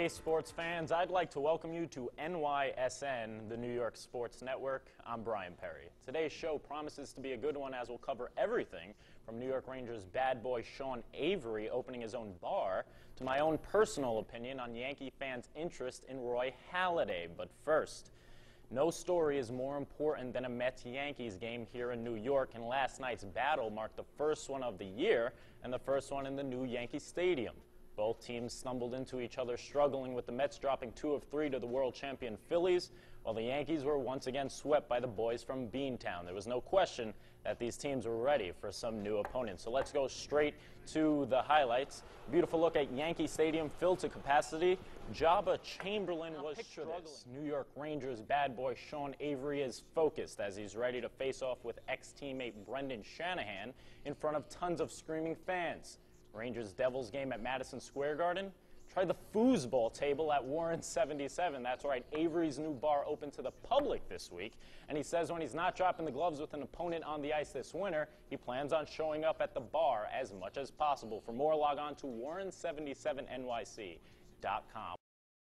Hey, sports fans, I'd like to welcome you to NYSN, the New York Sports Network. I'm Bryan Perri. Today's show promises to be a good one as we'll cover everything from New York Rangers bad boy Sean Avery opening his own bar to my own personal opinion on Yankee fans' interest in Roy Halladay. But first, no story is more important than a Mets Yankees game here in New York, and last night's battle marked the first one of the year and the first one in the new Yankee Stadium. Both teams stumbled into each other, struggling with the Mets dropping two of three to the world champion Phillies, while the Yankees were once again swept by the boys from Beantown. There was no question that these teams were ready for some new opponents. So let's go straight to the highlights. Beautiful look at Yankee Stadium filled to capacity. Joba Chamberlain was struggling. This. New York Rangers bad boy Sean Avery is focused as he's ready to face off with ex-teammate Brendan Shanahan in front of tons of screaming fans. Rangers Devils game at Madison Square Garden. Try the foosball table at Warren 77. That's right, Avery's new bar open to the public this week. And he says when he's not dropping the gloves with an opponent on the ice this winter, he plans on showing up at the bar as much as possible. For more, log on to warren77nyc.com.